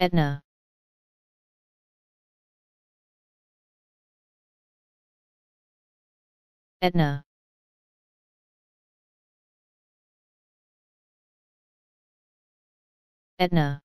Etna. Etna. Etna.